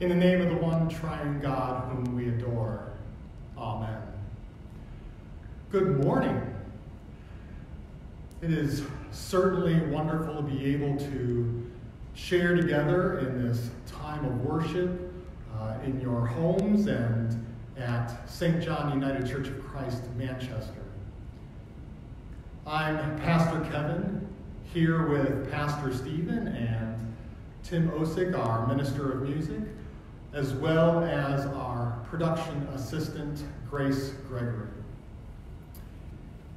In the name of the one triune God whom we adore. Amen. Good morning. It is certainly wonderful to be able to share together in this time of worship uh, in your homes and at St. John United Church of Christ, Manchester. I'm Pastor Kevin, here with Pastor Stephen and Tim Osick, our Minister of Music as well as our production assistant, Grace Gregory.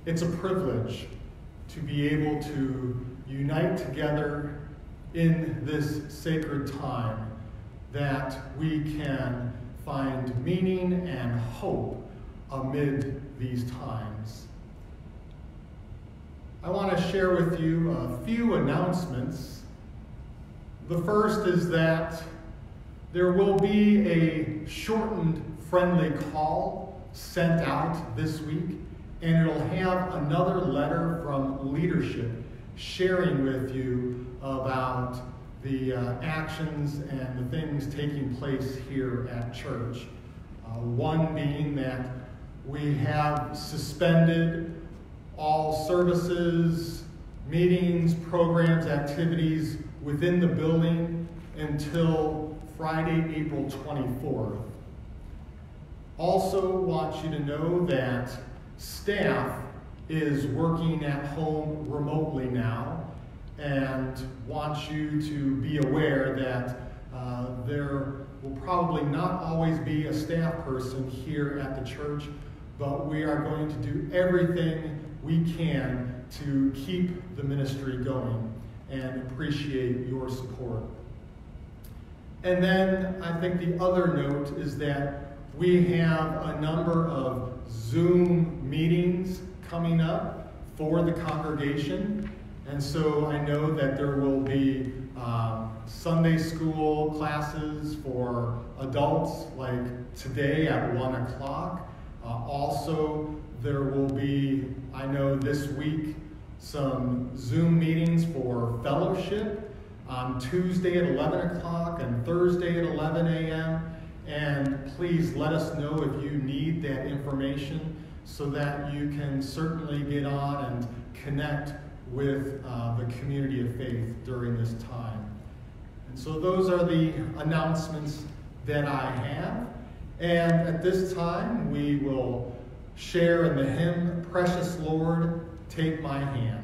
It's a privilege to be able to unite together in this sacred time that we can find meaning and hope amid these times. I want to share with you a few announcements. The first is that there will be a shortened friendly call sent out this week, and it'll have another letter from leadership sharing with you about the uh, actions and the things taking place here at church. Uh, one being that we have suspended all services, meetings, programs, activities within the building until Friday, April 24th. Also, want you to know that staff is working at home remotely now and want you to be aware that uh, there will probably not always be a staff person here at the church, but we are going to do everything we can to keep the ministry going and appreciate your support. And then I think the other note is that we have a number of Zoom meetings coming up for the congregation. And so I know that there will be um, Sunday school classes for adults like today at 1 o'clock. Uh, also, there will be, I know this week, some Zoom meetings for fellowship on Tuesday at 11 o'clock and Thursday at 11 a.m. And please let us know if you need that information so that you can certainly get on and connect with uh, the community of faith during this time. And so those are the announcements that I have. And at this time, we will share in the hymn, Precious Lord, Take My Hand.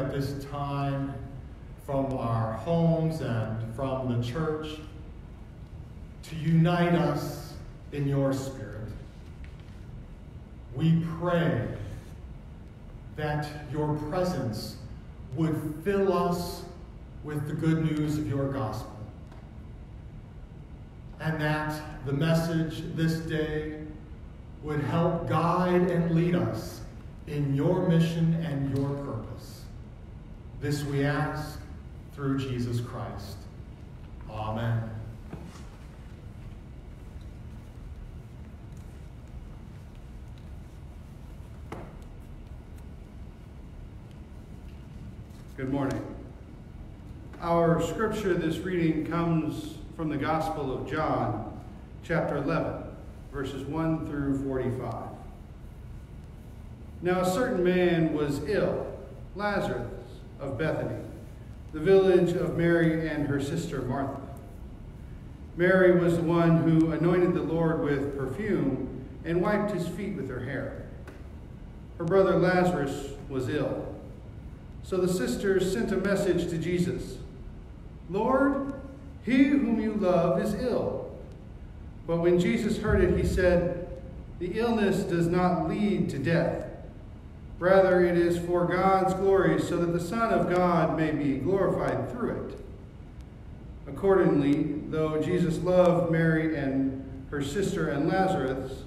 At this time from our homes and from the church to unite us in your spirit. We pray that your presence would fill us with the good news of your gospel. And that the message this day would help guide and lead us in your mission and your purpose. This we ask through Jesus Christ. Amen. Good morning. Our scripture this reading comes from the Gospel of John, chapter 11, verses 1 through 45. Now, a certain man was ill, Lazarus of Bethany, the village of Mary and her sister Martha. Mary was the one who anointed the Lord with perfume and wiped his feet with her hair. Her brother Lazarus was ill. So the sisters sent a message to Jesus Lord, he whom you love is ill. But when Jesus heard it, he said, The illness does not lead to death. Rather, it is for God's glory, so that the Son of God may be glorified through it. Accordingly, though Jesus loved Mary and her sister and Lazarus,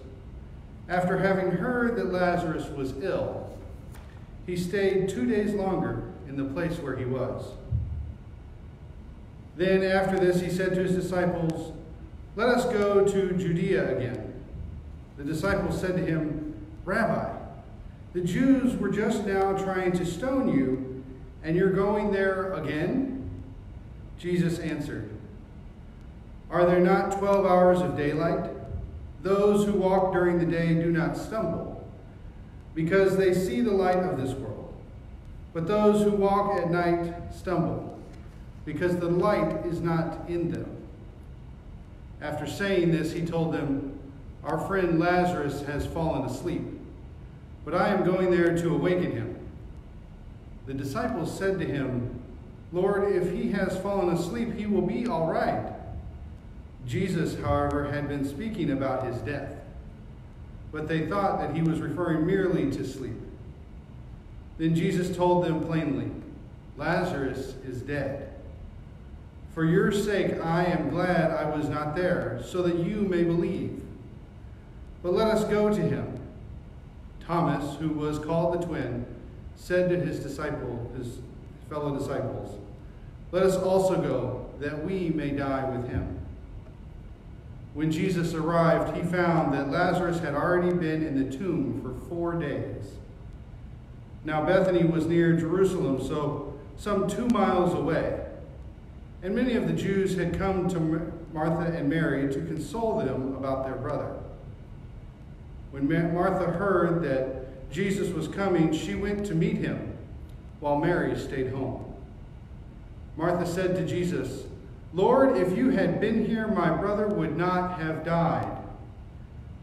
after having heard that Lazarus was ill, he stayed two days longer in the place where he was. Then after this, he said to his disciples, Let us go to Judea again. The disciples said to him, Rabbi, the Jews were just now trying to stone you, and you're going there again? Jesus answered, Are there not twelve hours of daylight? Those who walk during the day do not stumble because they see the light of this world. But those who walk at night stumble, because the light is not in them. After saying this, he told them, Our friend Lazarus has fallen asleep, but I am going there to awaken him. The disciples said to him, Lord, if he has fallen asleep, he will be all right. Jesus, however, had been speaking about his death but they thought that he was referring merely to sleep. Then Jesus told them plainly, Lazarus is dead. For your sake I am glad I was not there, so that you may believe. But let us go to him. Thomas, who was called the twin, said to his disciple, his fellow disciples, Let us also go, that we may die with him. When Jesus arrived, he found that Lazarus had already been in the tomb for four days. Now, Bethany was near Jerusalem, so some two miles away. And many of the Jews had come to Martha and Mary to console them about their brother. When Martha heard that Jesus was coming, she went to meet him, while Mary stayed home. Martha said to Jesus, Lord, if you had been here, my brother would not have died.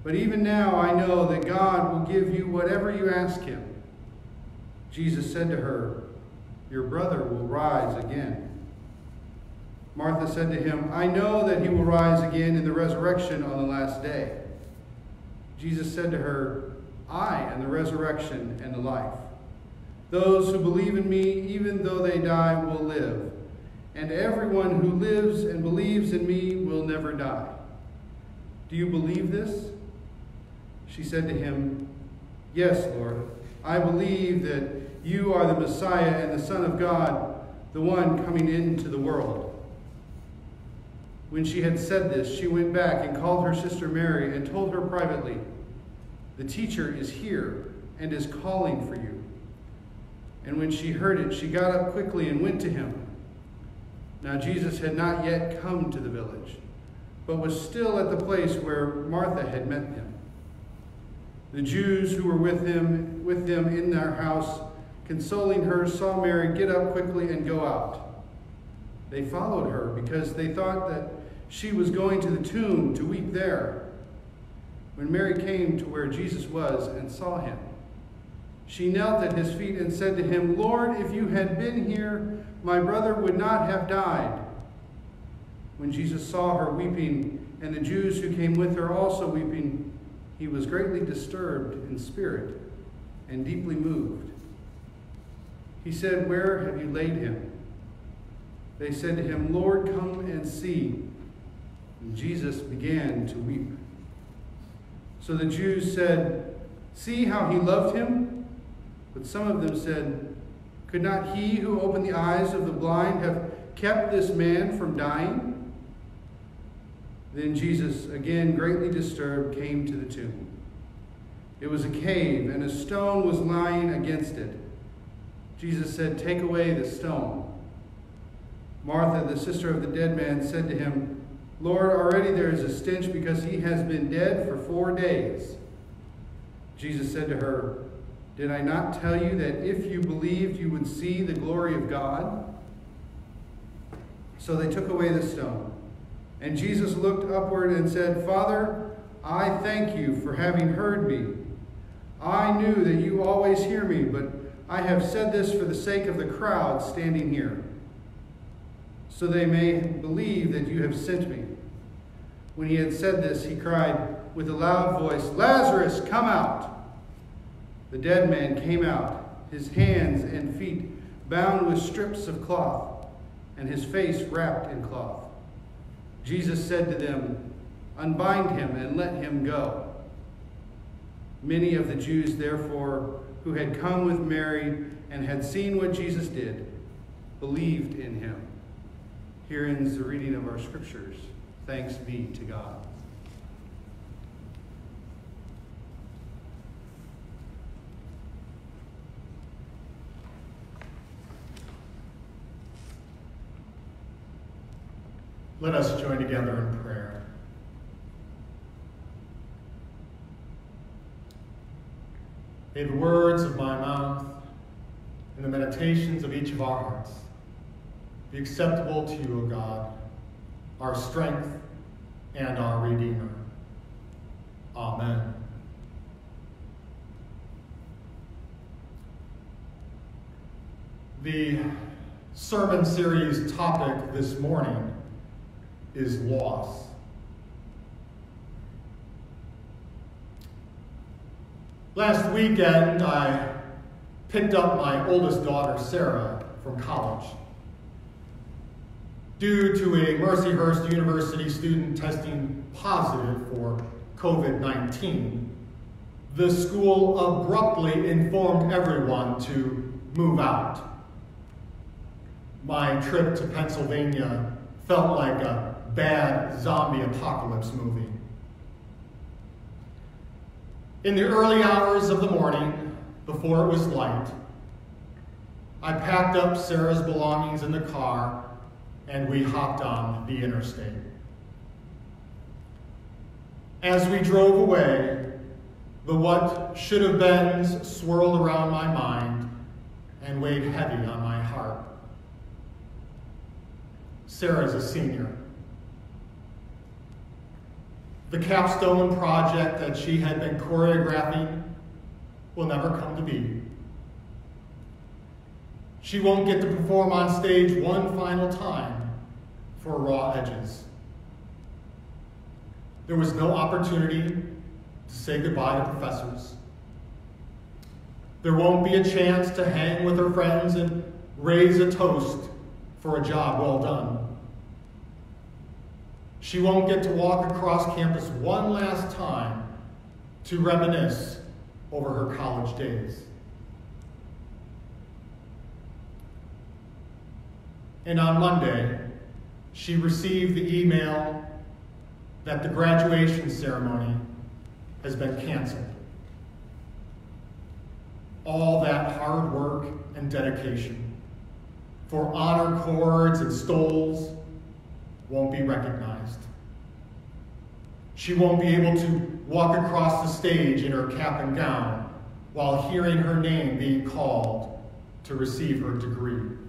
But even now I know that God will give you whatever you ask him. Jesus said to her, Your brother will rise again. Martha said to him, I know that he will rise again in the resurrection on the last day. Jesus said to her, I am the resurrection and the life. Those who believe in me, even though they die, will live and everyone who lives and believes in me will never die. Do you believe this? She said to him, Yes, Lord. I believe that you are the Messiah and the Son of God, the one coming into the world. When she had said this, she went back and called her sister Mary and told her privately, The teacher is here and is calling for you. And when she heard it, she got up quickly and went to him. Now Jesus had not yet come to the village, but was still at the place where Martha had met him. The Jews who were with him with them in their house, consoling her, saw Mary get up quickly and go out. They followed her because they thought that she was going to the tomb to weep there. When Mary came to where Jesus was and saw him, She knelt at his feet and said to him, Lord, if you had been here, my brother would not have died. When Jesus saw her weeping, and the Jews who came with her also weeping, he was greatly disturbed in spirit and deeply moved. He said, Where have you laid him? They said to him, Lord, come and see. And Jesus began to weep. So the Jews said, See how he loved him? But some of them said, Could not he who opened the eyes of the blind have kept this man from dying? Then Jesus, again greatly disturbed, came to the tomb. It was a cave, and a stone was lying against it. Jesus said, Take away the stone. Martha, the sister of the dead man, said to him, Lord, already there is a stench because he has been dead for four days. Jesus said to her, Did I not tell you that if you believed, you would see the glory of God? So they took away the stone. And Jesus looked upward and said, Father, I thank you for having heard me. I knew that you always hear me, but I have said this for the sake of the crowd standing here, so they may believe that you have sent me. When he had said this, he cried with a loud voice, Lazarus, come out! The dead man came out, his hands and feet bound with strips of cloth, and his face wrapped in cloth. Jesus said to them, Unbind him and let him go. Many of the Jews, therefore, who had come with Mary and had seen what Jesus did, believed in him. Here ends the reading of our scriptures. Thanks be to God. Let us join together in prayer. May the words of my mouth and the meditations of each of our hearts be acceptable to you, O God, our strength and our Redeemer. Amen. The sermon series topic this morning is loss. Last weekend, I picked up my oldest daughter, Sarah, from college. Due to a Mercyhurst University student testing positive for COVID 19, the school abruptly informed everyone to move out. My trip to Pennsylvania felt like a bad zombie apocalypse movie. In the early hours of the morning, before it was light, I packed up Sarah's belongings in the car and we hopped on the interstate. As we drove away, the what should have been swirled around my mind and weighed heavy on my heart. Sarah's a senior. The capstone project that she had been choreographing will never come to be. She won't get to perform on stage one final time for Raw Edges. There was no opportunity to say goodbye to professors. There won't be a chance to hang with her friends and raise a toast for a job well done. She won't get to walk across campus one last time to reminisce over her college days. And on Monday, she received the email that the graduation ceremony has been canceled. All that hard work and dedication for honor cords and stoles won't be recognized. She won't be able to walk across the stage in her cap and gown while hearing her name being called to receive her degree.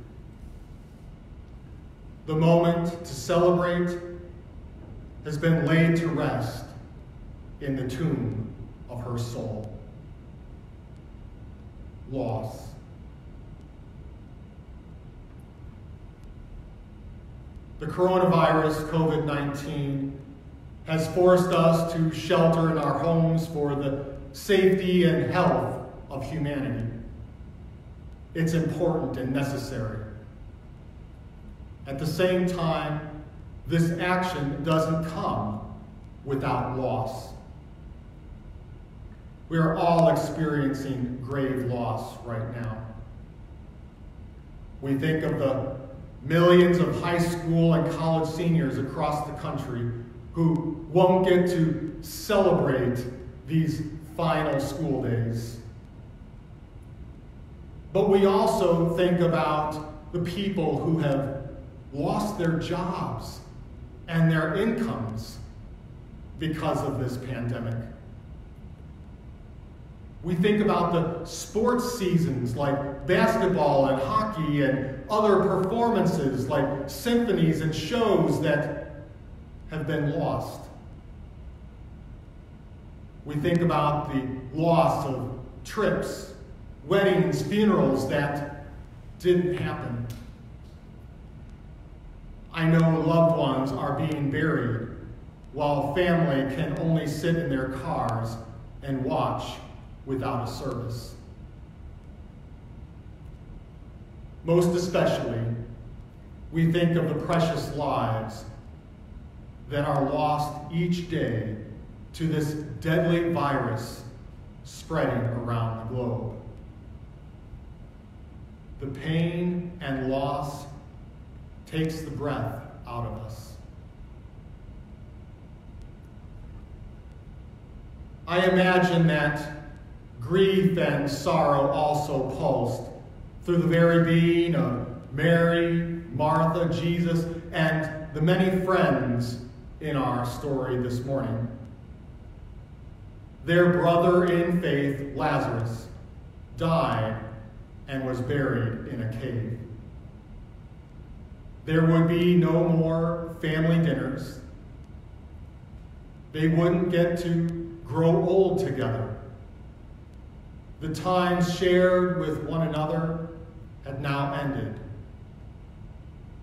The moment to celebrate has been laid to rest in the tomb of her soul. loss. The coronavirus, COVID 19, has forced us to shelter in our homes for the safety and health of humanity. It's important and necessary. At the same time, this action doesn't come without loss. We are all experiencing grave loss right now. We think of the millions of high school and college seniors across the country who won't get to celebrate these final school days. But we also think about the people who have lost their jobs and their incomes because of this pandemic. We think about the sports seasons like basketball and hockey and other performances like symphonies and shows that have been lost. We think about the loss of trips, weddings, funerals that didn't happen. I know loved ones are being buried while family can only sit in their cars and watch without a service. Most especially, we think of the precious lives that are lost each day to this deadly virus spreading around the globe. The pain and loss takes the breath out of us. I imagine that grief and sorrow also pulsed through the very being of Mary, Martha, Jesus, and the many friends in our story this morning. Their brother in faith, Lazarus, died and was buried in a cave. There would be no more family dinners. They wouldn't get to grow old together. The times shared with one another had now ended.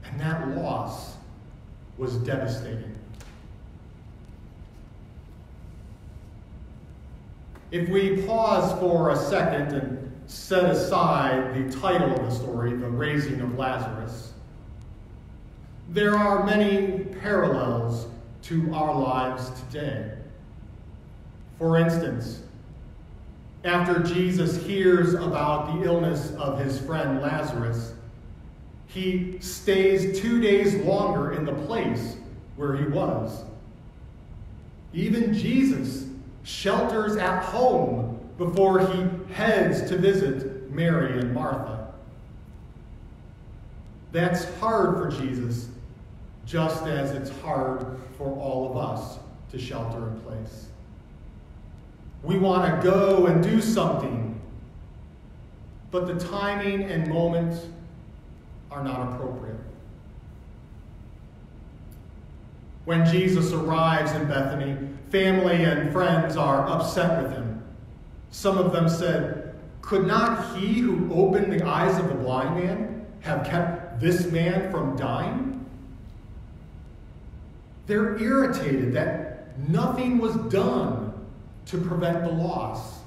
And that loss was devastating. If we pause for a second and set aside the title of the story, The Raising of Lazarus, there are many parallels to our lives today. For instance, after Jesus hears about the illness of his friend Lazarus, he stays two days longer in the place where he was. Even Jesus shelters at home before he heads to visit Mary and Martha. That's hard for Jesus, just as it's hard for all of us to shelter in place. We want to go and do something, but the timing and moment are not appropriate. When Jesus arrives in Bethany, family and friends are upset with him. Some of them said, Could not he who opened the eyes of the blind man have kept this man from dying? They're irritated that nothing was done to prevent the loss.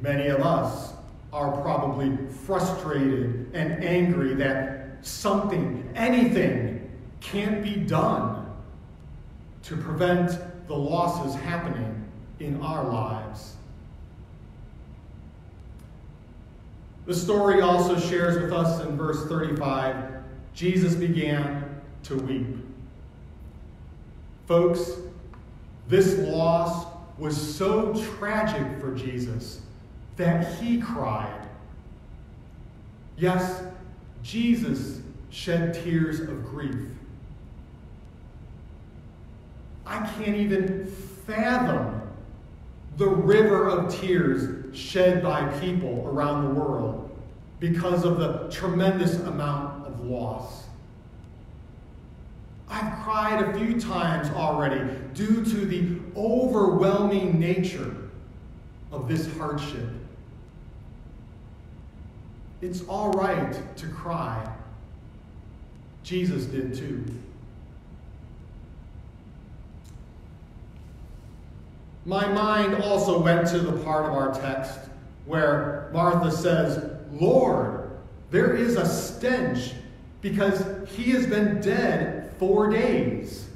Many of us are probably frustrated and angry that something, anything, can't be done to prevent the losses happening in our lives. The story also shares with us in verse 35 Jesus began to weep. Folks, this loss was so tragic for Jesus that he cried. Yes, Jesus shed tears of grief. I can't even fathom the river of tears shed by people around the world because of the tremendous amount of loss. I've cried a few times already due to the overwhelming nature of this hardship It's all right to cry. Jesus did too. My mind also went to the part of our text where Martha says, Lord, there is a stench because he has been dead four days.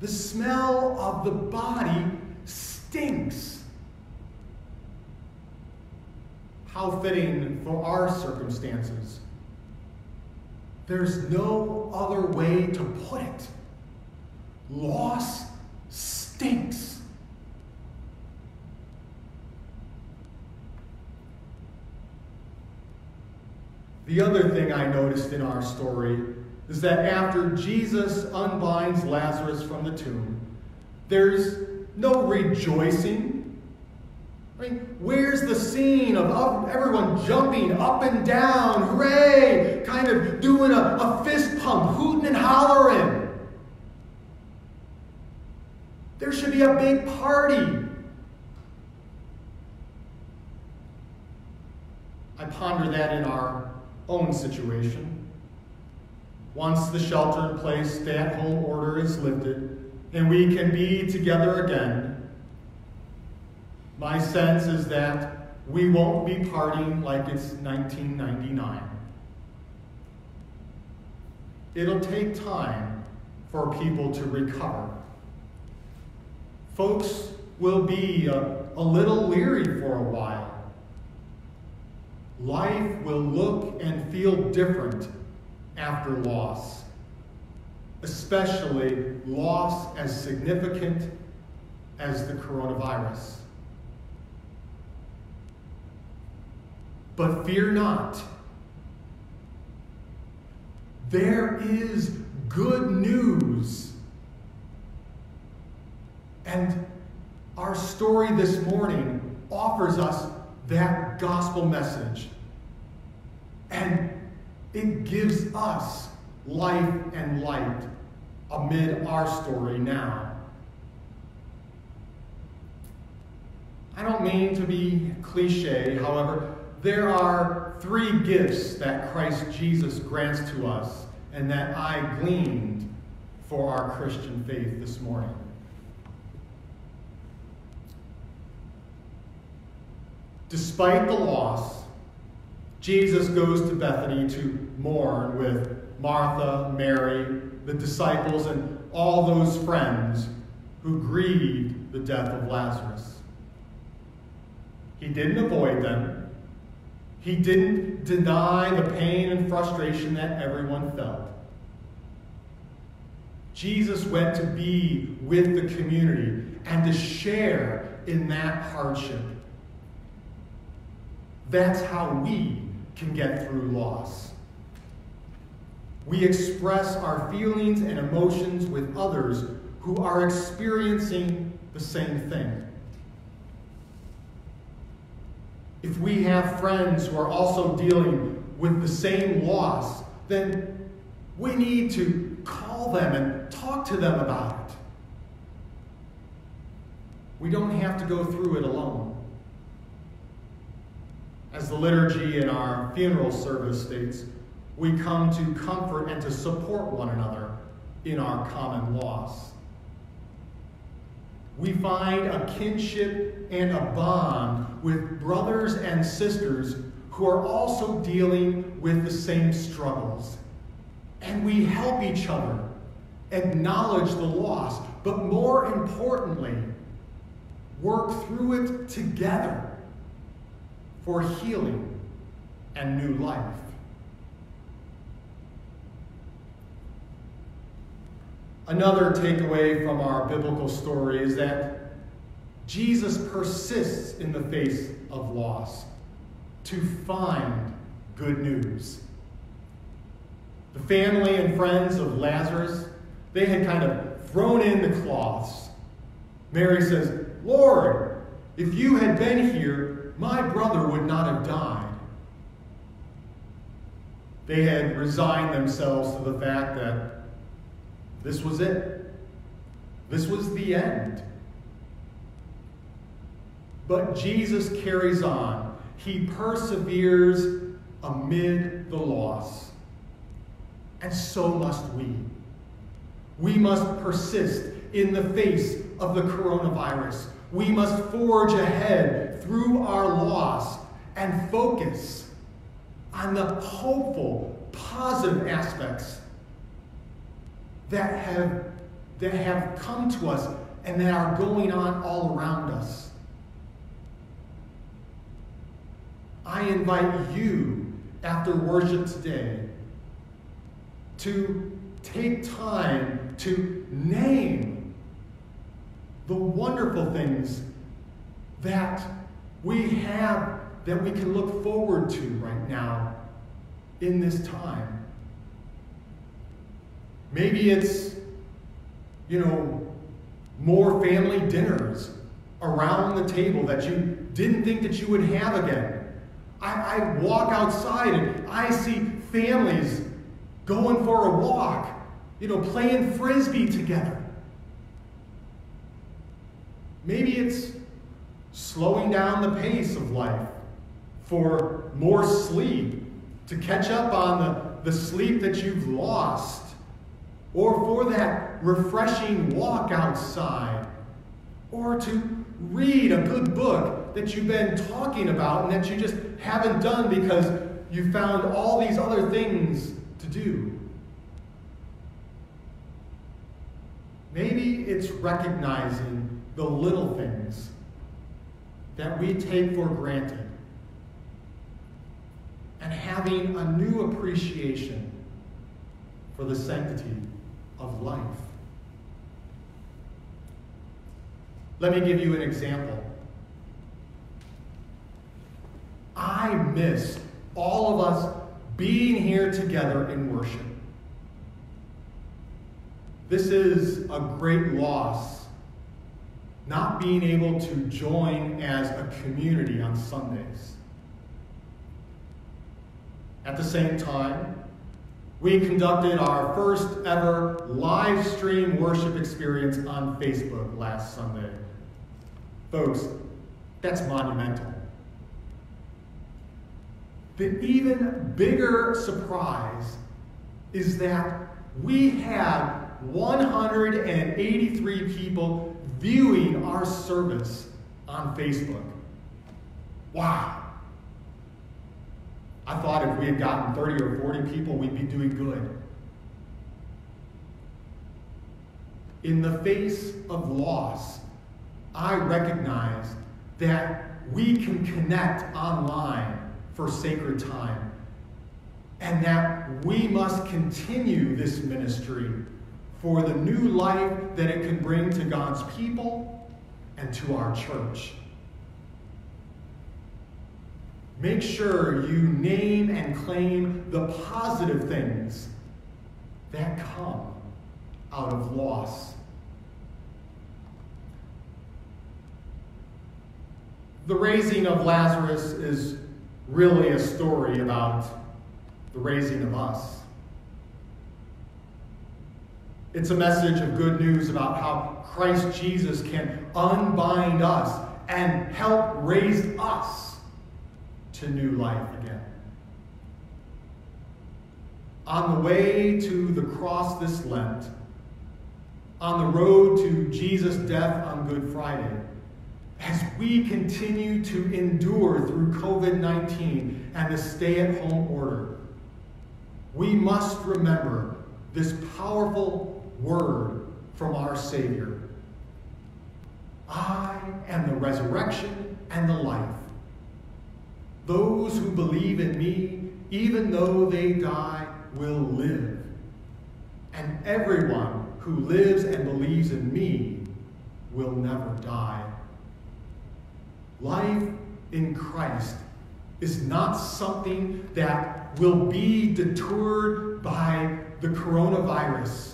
The smell of the body stinks. How fitting for our circumstances. There's no other way to put it. Loss stinks. The other thing I noticed in our story is that after Jesus unbinds Lazarus from the tomb, there's no rejoicing. I mean, where's the scene of everyone jumping up and down, hooray, kind of doing a, a fist pump, hooting and hollering? There should be a big party. I ponder that in our own situation. Once the shelter in place, stay at home order is lifted, and we can be together again, my sense is that we won't be partying like it's 1999. It'll take time for people to recover. Folks will be a, a little leery for a while. Life will look and feel different after loss, especially loss as significant as the coronavirus. But fear not. There is good news. And our story this morning offers us that gospel message. And it gives us life and light amid our story now. I don't mean to be cliche, however, there are three gifts that Christ Jesus grants to us and that I gleaned for our Christian faith this morning. Despite the loss, Jesus goes to Bethany to mourn with Martha, Mary, the disciples, and all those friends who grieved the death of Lazarus. He didn't avoid them. He didn't deny the pain and frustration that everyone felt. Jesus went to be with the community and to share in that hardship that's how we can get through loss. We express our feelings and emotions with others who are experiencing the same thing. If we have friends who are also dealing with the same loss, then we need to call them and talk to them about it. We don't have to go through it alone. As the liturgy in our funeral service states, we come to comfort and to support one another in our common loss. We find a kinship and a bond with brothers and sisters who are also dealing with the same struggles. And we help each other acknowledge the loss, but more importantly, work through it together for healing and new life. Another takeaway from our biblical story is that Jesus persists in the face of loss to find good news. The family and friends of Lazarus, they had kind of thrown in the cloths. Mary says, Lord, if you had been here, my brother would not have died. They had resigned themselves to the fact that this was it. This was the end. But Jesus carries on He perseveres amid the loss. And so must we. We must persist in the face of the coronavirus. We must forge ahead through our loss and focus on the hopeful, positive aspects that have, that have come to us and that are going on all around us. I invite you after worship today to take time to name the wonderful things that we have that we can look forward to right now in this time. Maybe it's, you know, more family dinners around the table that you didn't think that you would have again. I, I walk outside and I see families going for a walk, you know, playing frisbee together. Maybe it's slowing down the pace of life for more sleep, to catch up on the, the sleep that you've lost, or for that refreshing walk outside, or to read a good book that you've been talking about and that you just haven't done because you found all these other things to do. Maybe it's recognizing the little things that we take for granted and having a new appreciation for the sanctity of life. Let me give you an example. I miss all of us being here together in worship. This is a great loss, not being able to join as a community on Sundays. At the same time, we conducted our first ever live stream worship experience on Facebook last Sunday. Folks, that's monumental. The even bigger surprise is that we had 183 people viewing our service on Facebook. Wow. I thought if we had gotten 30 or 40 people, we'd be doing good. In the face of loss, I recognize that we can connect online for sacred time and that we must continue this ministry for the new life that it can bring to God's people and to our church. Make sure you name and claim the positive things that come out of loss. The raising of Lazarus is really a story about the raising of us. It's a message of good news about how Christ Jesus can unbind us and help raise us to new life again. On the way to the cross this Lent, on the road to Jesus' death on Good Friday, as we continue to endure through COVID 19 and the stay at home order, we must remember this powerful word from our Savior I am the resurrection and the life. Those who believe in me, even though they die, will live. And everyone who lives and believes in me will never die. Life in Christ is not something that will be deterred by the coronavirus,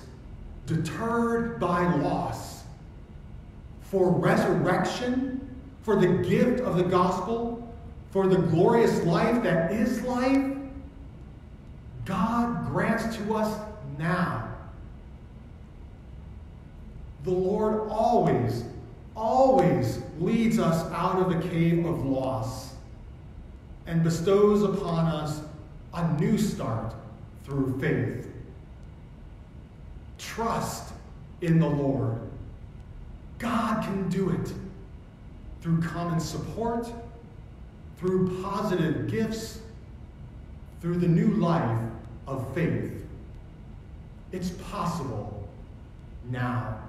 deterred by loss for resurrection, for the gift of the gospel, for the glorious life that is life, God grants to us now. The Lord always, always leads us out of the cave of loss and bestows upon us a new start through faith. Trust in the Lord. God can do it through common support, through positive gifts, through the new life of faith. It's possible now.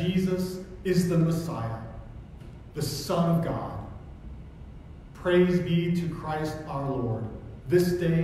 Jesus is the Messiah, the Son of God. Praise be to Christ our Lord, this day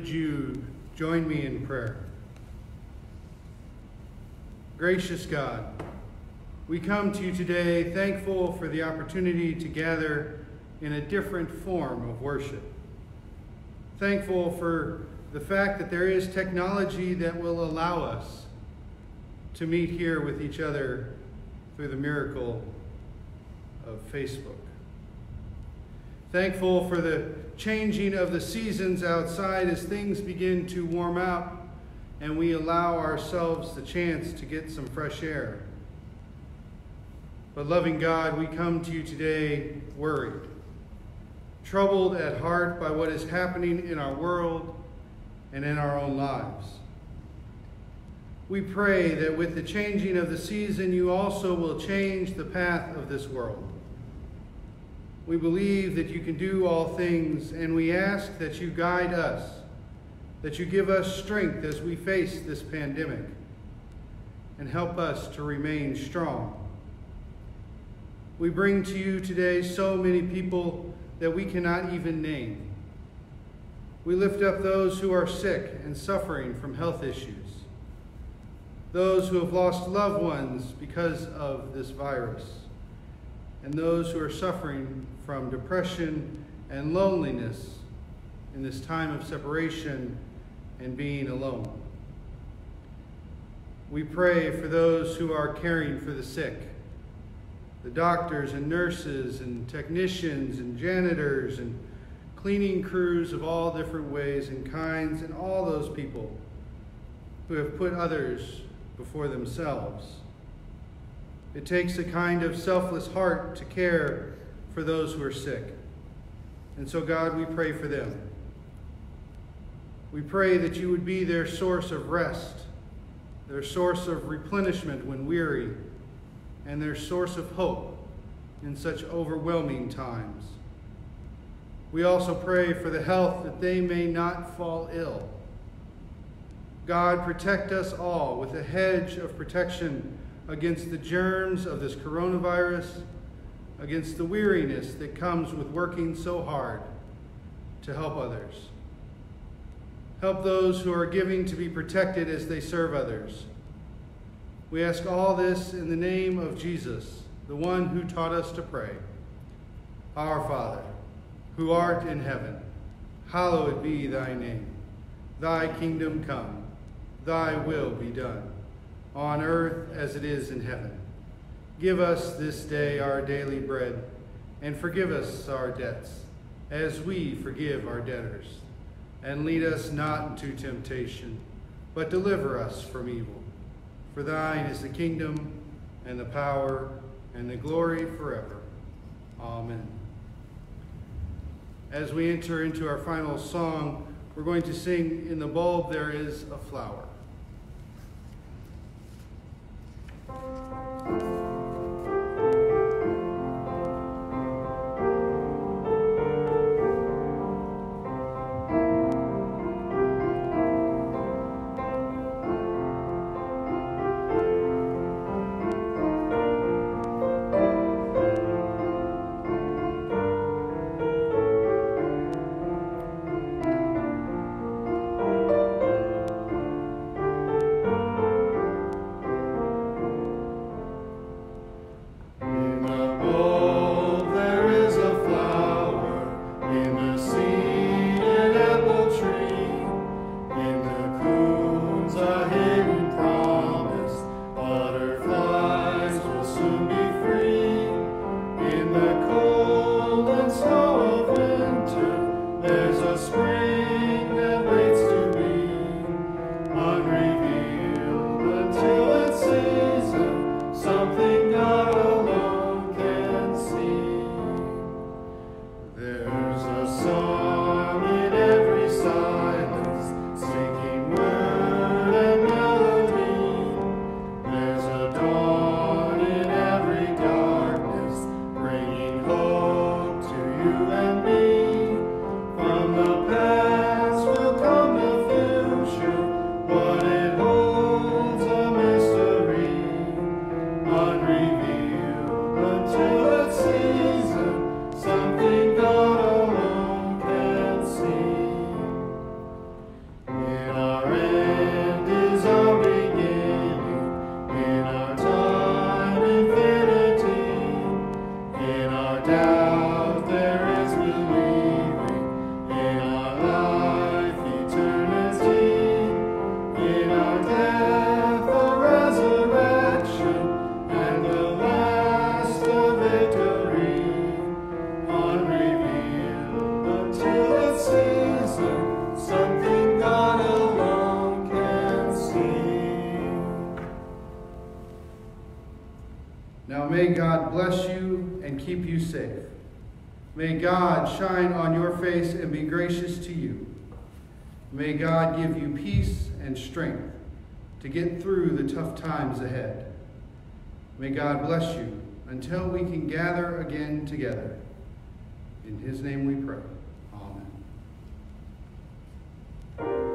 would you join me in prayer? Gracious God, we come to you today thankful for the opportunity to gather in a different form of worship. Thankful for the fact that there is technology that will allow us to meet here with each other through the miracle of Facebook. Thankful for the changing of the seasons outside as things begin to warm up and we allow ourselves the chance to get some fresh air. But loving God, we come to you today worried, troubled at heart by what is happening in our world and in our own lives. We pray that with the changing of the season, you also will change the path of this world. We believe that you can do all things, and we ask that you guide us, that you give us strength as we face this pandemic, and help us to remain strong. We bring to you today so many people that we cannot even name. We lift up those who are sick and suffering from health issues, those who have lost loved ones because of this virus, and those who are suffering from depression and loneliness in this time of separation and being alone. We pray for those who are caring for the sick, the doctors and nurses and technicians and janitors and cleaning crews of all different ways and kinds, and all those people who have put others before themselves. It takes a kind of selfless heart to care for those who are sick. And so, God, we pray for them. We pray that you would be their source of rest, their source of replenishment when weary, and their source of hope in such overwhelming times. We also pray for the health that they may not fall ill. God, protect us all with a hedge of protection against the germs of this coronavirus, against the weariness that comes with working so hard to help others. Help those who are giving to be protected as they serve others. We ask all this in the name of Jesus, the one who taught us to pray. Our Father who art in heaven, hallowed be thy name. Thy kingdom come, thy will be done, on earth as it is in heaven. Give us this day our daily bread, and forgive us our debts, as we forgive our debtors. And lead us not into temptation, but deliver us from evil. For thine is the kingdom, and the power, and the glory forever. Amen. As we enter into our final song, we're going to sing In the Bulb There Is a Flower. Shine on your face and be gracious to you. May God give you peace and strength to get through the tough times ahead. May God bless you until we can gather again together. In his name we pray. Amen.